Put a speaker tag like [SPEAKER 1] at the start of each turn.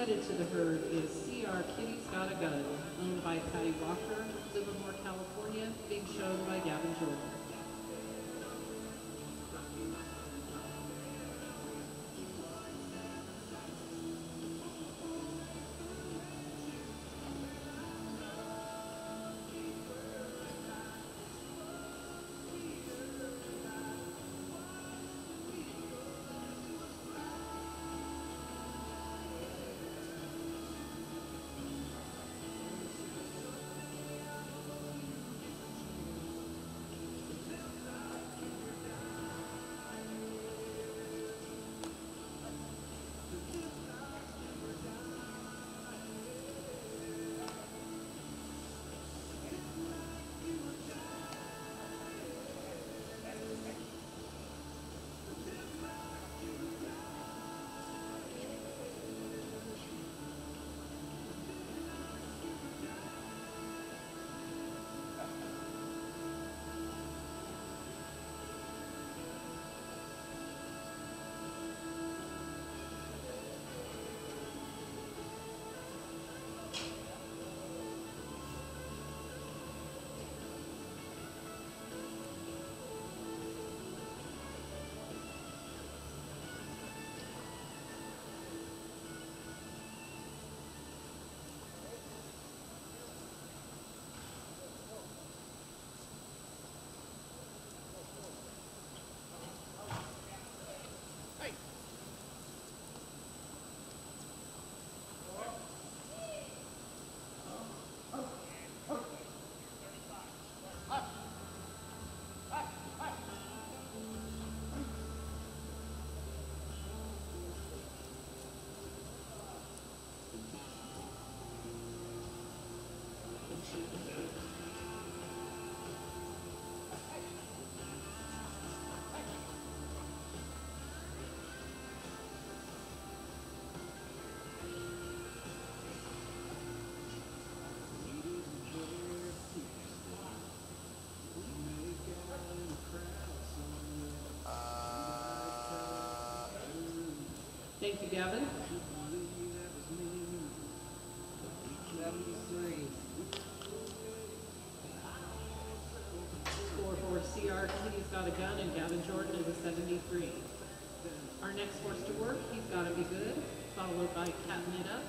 [SPEAKER 1] Headed to the herd is CR Kitty's Gotta Gun, owned by Patty Walker, Livermore, California, Thank you, Gavin. Score for CR Kitty's Gotta Gun and Gavin Jordan is a 73. Our next horse to work, He's Gotta Be Good, followed by Catnip Up,